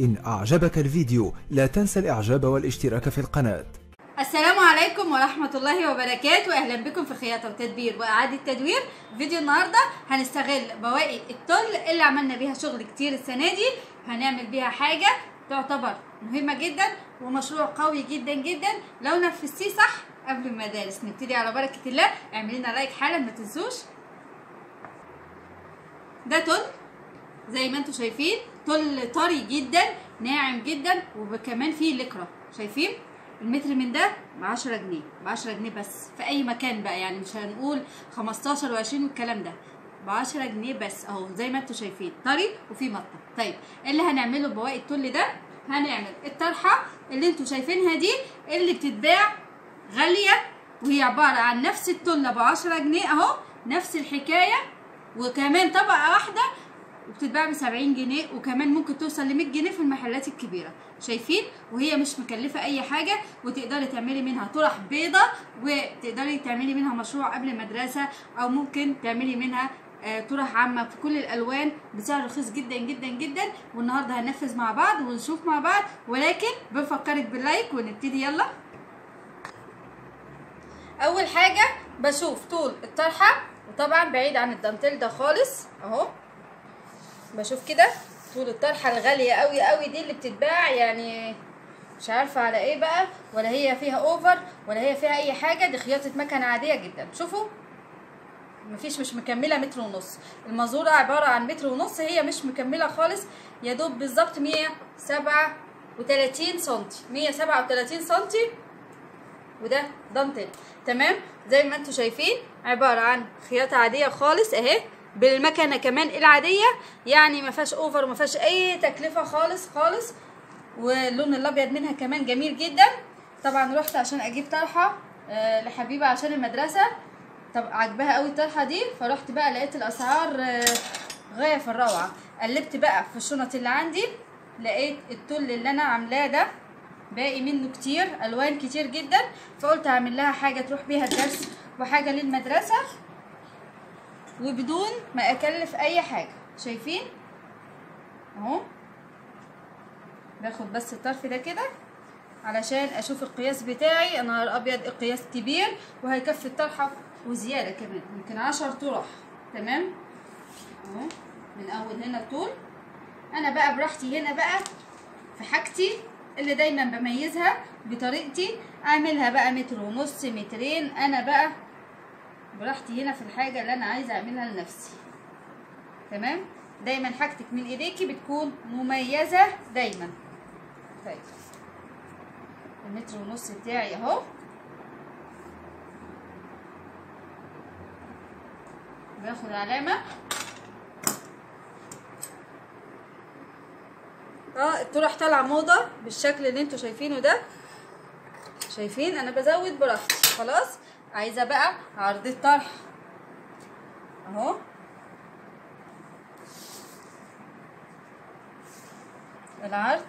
إن أعجبك الفيديو لا تنسى الإعجاب والاشتراك في القناة. السلام عليكم ورحمة الله وبركاته. أهلا بكم في خياطة وتدبير وإعادة تدوير فيديو النهاردة هنستغل بواقي التل اللي عملنا بيها شغل كتير السنة دي. هنعمل بيها حاجة تعتبر مهمة جدا ومشروع قوي جدا جدا. لو نفذتيه صح قبل المدارس نبتدي على بركة الله. اعملي لنا لايك حالا ما تنسوش. ده تل زي ما أنتم شايفين. تل طري جدا ناعم جدا وكمان فيه لكرة. شايفين؟ المتر من ده ب 10 جنيه ب 10 جنيه بس في أي مكان بقى يعني مش هنقول 15 و20 والكلام ده. ب 10 جنيه بس أهو زي ما أنتم شايفين طري وفي مطة. طيب اللي هنعمله بواقي التل ده هنعمل الطرحة اللي أنتم شايفينها دي اللي بتتباع غالية وهي عبارة عن نفس التله ب 10 جنيه أهو نفس الحكاية وكمان طبقة واحدة وبتتباع ب 70 جنيه وكمان ممكن توصل ل 100 جنيه في المحلات الكبيرة. شايفين؟ وهي مش مكلفة أي حاجة وتقدري تعملي منها طرح بيضة وتقدري تعملي منها مشروع قبل المدرسة أو ممكن تعملي منها آه، طرح عامة في كل الألوان بسعر رخيص جدا جدا جدا. والنهاردة هننفذ مع بعض ونشوف مع بعض. ولكن بفكرك باللايك ونبتدي. يلا. أول حاجة بشوف طول الطرحة وطبعا بعيد عن الدانتيل ده خالص. أهو. بشوف كده. طول الطرحة الغالية قوي قوي دي اللي بتتباع يعني مش عارفة على إيه بقى ولا هي فيها أوفر ولا هي فيها أي حاجة. دي خياطة مكنة عادية جدا. شوفوا. مفيش مش مكملة متر ونص. المازوره عبارة عن متر ونص هي مش مكملة خالص. يا دوب بالظبط 137 سنتي. 137 سنتي. وده دانتيل. تمام؟ زي ما أنتم شايفين عبارة عن خياطة عادية خالص أهي. بالمكنة كمان العادية. يعني ما فيهاش اوفر وما فيهاش أي تكلفة خالص خالص. واللون الأبيض منها كمان جميل جدا. طبعا رحت عشان أجيب طرحة آه لحبيبة عشان المدرسة. طب عجبها قوي الطرحة دي. فرحت بقى لقيت الأسعار آه غاية في الروعة. قلبت بقى في الشنط اللي عندي. لقيت التل اللي أنا عاملاه ده باقي منه كتير ألوان كتير جدا. فقلت اعمل لها حاجة تروح بيها الدرس وحاجة للمدرسة. وبدون ما أكلف أي حاجة. شايفين؟ أهو. باخد بس الطرف ده كده علشان أشوف القياس بتاعي. يا نهار ابيض القياس كبير وهيكفي الطرحة وزيادة كمان. يمكن عشر طرح. تمام؟ أهو. من أول هنا الطول أنا بقى براحتي هنا بقى في حاجتي اللي دايما بميزها بطريقتي. أعملها بقى متر ونص مترين. أنا بقى براحتي هنا في الحاجة اللي أنا عايزة أعملها لنفسي. تمام؟ دايما حاجتك من إيديكي بتكون مميزة دايما. طيب. المتر ونص بتاعي أهو. باخد علامة. آه الطرح طالعة موضة بالشكل اللي أنتوا شايفينه ده. شايفين؟ أنا بزود براحتي. خلاص؟ عايزة بقى عرض الطرح. أهو. العرض.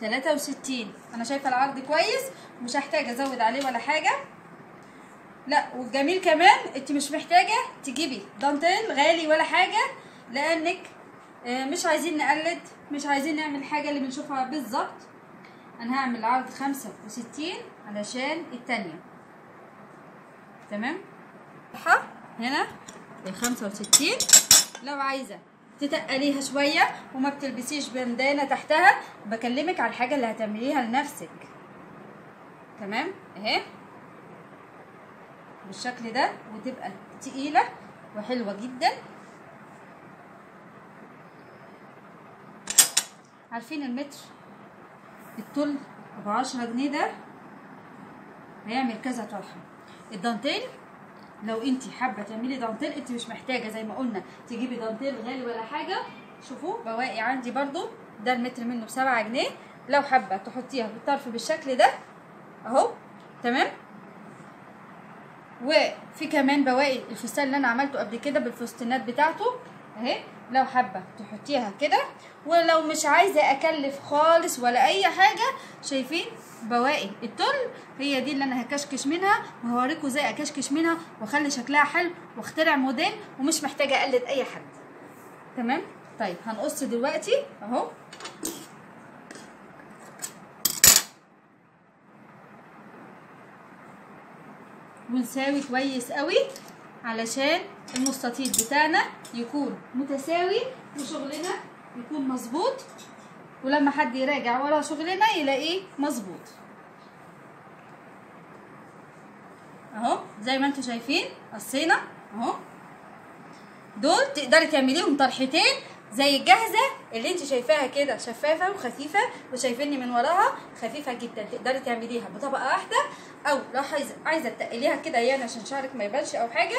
تلاتة وستين. أنا شايفة العرض كويس مش هحتاج أزود عليه ولا حاجة. لا والجميل كمان أنت مش محتاجة تجيبي دانتيل غالي ولا حاجة لأنك مش عايزين نقلد مش عايزين نعمل حاجة اللي بنشوفها بالظبط. أنا هعمل عرض خمسة وستين علشان التانية. تمام؟ هنا الخمسة وستين. لو عايزة تتقليها شوية وما بتلبسيش بندانة تحتها بكلمك على الحاجة اللي هتعمليها لنفسك. تمام؟ اهي. بالشكل ده وتبقى تقيلة وحلوة جدا. عارفين المتر؟ الطول ب 10 جنيه ده هيعمل كذا طرحة. الدانتيل لو انت حابة تعملي دانتيل انت مش محتاجة زي ما قلنا تجيبي دانتيل غالي ولا حاجة. شوفوا بواقي عندي برضو ده المتر منه بسبعة جنيه. لو حابة تحطيها بالطرف بالشكل ده اهو تمام؟ وفي كمان بواقي الفستان اللي أنا عملته قبل كده بالفستانات بتاعته اهي. لو حابة تحطيها كده ولو مش عايزة أكلف خالص ولا أي حاجة شايفين بواقي التل هي دي اللي أنا هكشكش منها وهوريكم إزاي أكشكش منها وأخلي شكلها حلو واخترع موديل ومش محتاجة أقلد أي حد. تمام؟ طيب هنقص دلوقتي أهو. ونساوي كويس قوي. علشان المستطيل بتاعنا يكون متساوي وشغلنا يكون مظبوط. ولما حد يراجع ورا شغلنا يلاقيه مظبوط. أهو زي ما أنتم شايفين قصينا أهو. دول تقدري تعمليهم طرحتين زي الجاهزة اللي انت شايفاها كده شفافة وخفيفة وشايفيني من وراها خفيفة جدا تقدري تعمليها بطبقة واحدة أو لو عايزه عايزة تقليها كده يعني عشان شعرك ما يبانش أو حاجة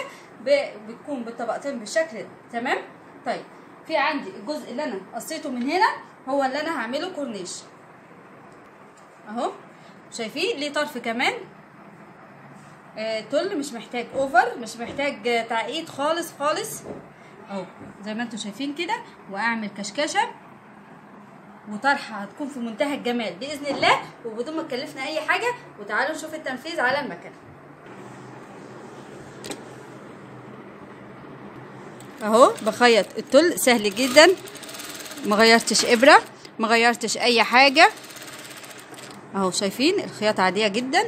بتكون بالطبقتين بالشكل ده تمام؟ طيب في عندي الجزء اللي أنا قصيته من هنا هو اللي أنا هعمله كورنيش. أهو شايفين؟ ليه طرف كمان. آه، تل مش محتاج اوفر مش محتاج تعقيد خالص خالص. أهو. زي ما أنتم شايفين كده وأعمل كشكشة وطرحة هتكون في منتهى الجمال بإذن الله. وبدون ما تكلفنا أي حاجة وتعالوا نشوف التنفيذ على المكنه أهو بخيط التل سهل جدا. ما غيرتش إبرة ما غيرتش أي حاجة. أهو شايفين الخياطة عادية جدا.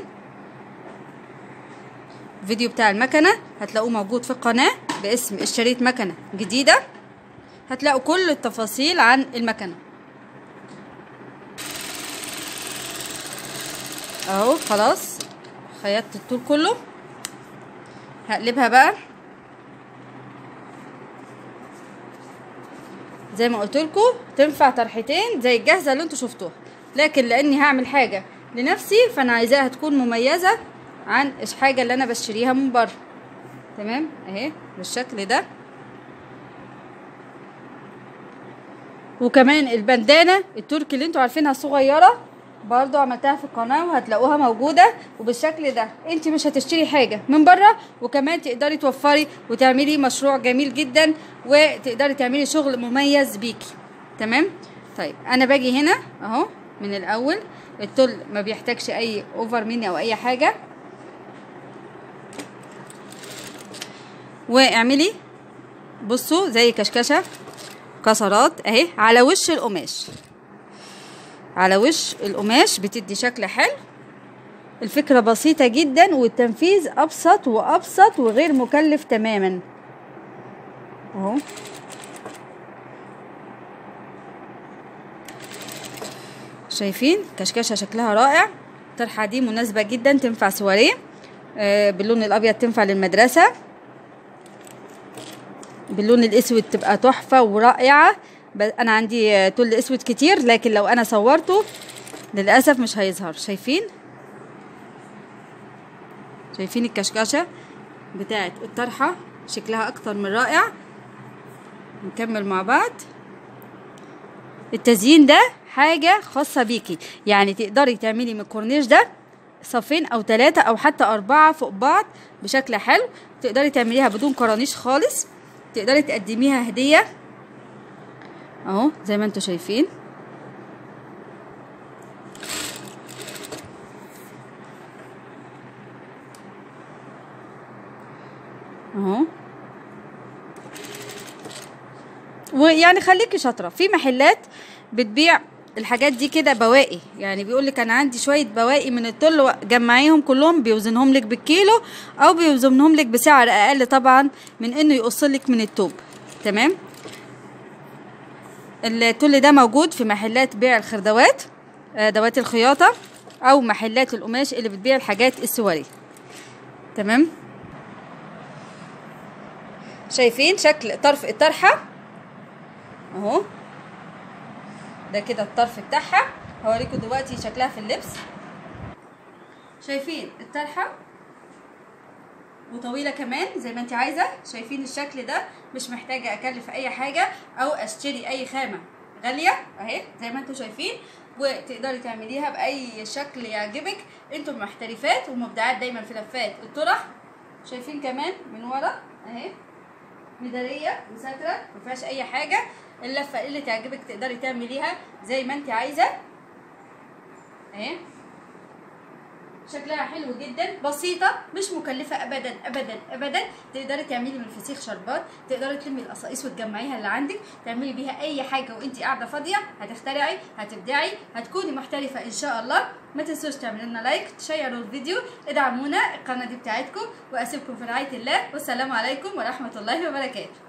الفيديو بتاع المكنة هتلاقوه موجود في القناة. باسم اشتريت مكنة جديدة. هتلاقوا كل التفاصيل عن المكنة. أهو خلاص. خيطت الطول كله. هقلبها بقى. زي ما قلت لكم تنفع طرحتين زي الجاهزة اللي أنتوا شفتوها. لكن لأني هعمل حاجة لنفسي فأنا عايزاها تكون مميزة عن الحاجة اللي أنا بشتريها من بره. تمام؟ أهي. بالشكل ده. وكمان البندانة التركي اللي أنتوا عارفينها الصغيره برضو عملتها في القناة وهتلاقوها موجودة. وبالشكل ده انت مش هتشتري حاجة من بره وكمان تقدري توفري وتعملي مشروع جميل جدا وتقدري تعملي شغل مميز بيكي. تمام؟ طيب أنا باجي هنا أهو من الأول. التل ما بيحتاجش أي اوفر مني أو أي حاجة. واعملي. بصوا زي كشكشة. كسرات. أهي. على وش القماش؟ على وش القماش؟ بتدي شكل حلو. الفكرة بسيطة جدا والتنفيذ أبسط وأبسط وغير مكلف تماما. أهو. شايفين؟ كشكشة شكلها رائع. الطرحة دي مناسبة جدا تنفع سواريه. آه، باللون الأبيض تنفع للمدرسة. باللون الأسود تبقى تحفة ورائعة. ب- أنا عندي تل أسود كتير لكن لو أنا صورته للأسف مش هيظهر. شايفين؟ شايفين الكشكشة بتاعت الطرحة؟ شكلها أكتر من رائع. نكمل مع بعض. التزيين ده حاجة خاصة بيكي. يعني تقدري تعملي من الكورنيش ده صفين أو ثلاثة أو حتى أربعة فوق بعض بشكل حلو. تقدري تعمليها بدون كرانيش خالص. تقدري تقدميها هدية؟ أهو زي ما أنتوا شايفين. أهو. ويعني خليكي شاطرة. في محلات بتبيع الحاجات دي كده بواقي. يعني بيقول لك أنا عندي شوية بواقي من التل جمعيهم كلهم بيوزنهم لك بالكيلو أو بيوزنهم لك بسعر أقل طبعا من إنه يقص لك من التوب تمام؟ التل ده موجود في محلات بيع الخردوات ادوات الخياطة أو محلات القماش اللي بتبيع الحاجات السواريه تمام؟ شايفين شكل طرف الطرحة؟ أهو. ده كده الطرف بتاعها. هوريكم دلوقتي شكلها في اللبس. شايفين الطرحة؟ وطويلة كمان زي ما انت عايزة. شايفين الشكل ده؟ مش محتاجة أكلف أي حاجة أو أشتري أي خامة. غالية أهي زي ما أنتم شايفين. وتقدري تعمليها بأي شكل يعجبك. أنتم محترفات ومبدعات دايما في لفات. الطرح شايفين كمان من ورا أهي. مداريه وستره ما فيهاش أي حاجة. اللفة اللي تعجبك تقدري تعمليها زي ما انت عايزة. اهي. شكلها حلو جدا بسيطة مش مكلفة أبدا أبدا أبدا. تقدري تعملي من الفسيخ شربات تقدري تلمي القصاقيص وتجمعيها اللي عندك تعملي بيها أي حاجة وأنت قاعدة فاضية هتخترعي هتبدعي هتكوني محترفة إن شاء الله. ما تنسوش تعملوا لنا لايك تشيروا الفيديو ادعمونا القناة دي بتاعتكم وأسيبكم في رعاية الله. والسلام عليكم ورحمة الله وبركاته.